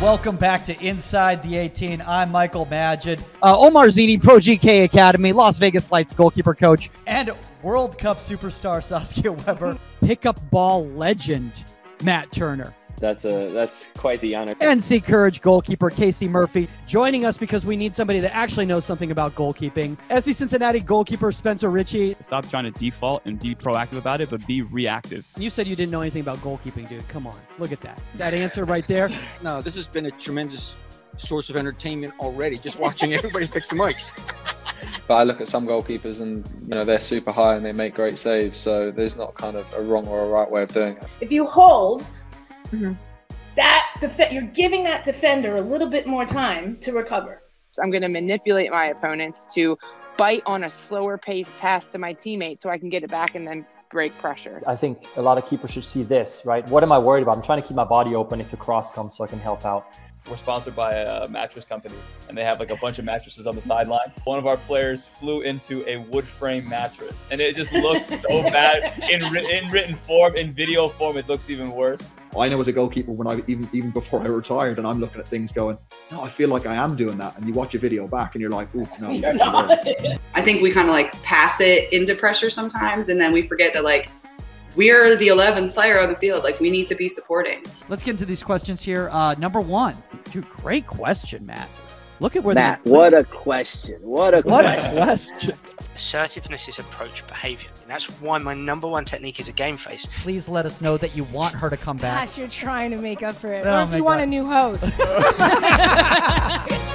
Welcome back to Inside the 18. I'm Michael Magid. Uh, Omar Zeenni, Pro GK Academy, Las Vegas Lights goalkeeper coach, and World Cup superstar Saskia Webber. Pickup ball legend Matt Turner. That's a that's quite the honor. NC Courage goalkeeper Casey Murphy joining us because we need somebody that actually knows something about goalkeeping. FC Cincinnati goalkeeper Spencer Richey. Stop trying to default and be proactive about it, but be reactive. You said you didn't know anything about goalkeeping, dude. Come on, look at that. That answer right there. No, this has been a tremendous source of entertainment already. Just watching everybody fix the mics. But I look at some goalkeepers and you know they're super high and they make great saves. So there's not kind of a wrong or a right way of doing it. If you hold, mm-hmm. that def- you're giving that defender a little bit more time to recover. So I'm going to manipulate my opponents to bite on a slower pace pass to my teammate so I can get it back and then break pressure. I think a lot of keepers should see this, right? What am I worried about? I'm trying to keep my body open if the cross comes so I can help out. We're sponsored by a mattress company, and they have like a bunch of mattresses on the sideline. One of our players flew into a wood frame mattress, and it just looks so bad in, in written form. In video form, it looks even worse. I know as a goalkeeper when I even even before I retired, and I'm looking at things going, no, I feel like I am doing that. And you watch a video back, and you're like, oh no, you're not. I think we kind of like pass it into pressure sometimes, and then we forget that like we are the 11th player on the field. Like we need to be supporting. Let's get into these questions here. Uh, number one, dude, great question, Matt. Look at where that Matt. What a question! What a what question. a question. Assertiveness is approach behavior. And that's why my number one technique is a game face. Please let us know that you want her to come back. Gosh, you're trying to make up for it. Oh or if you God. want a new host.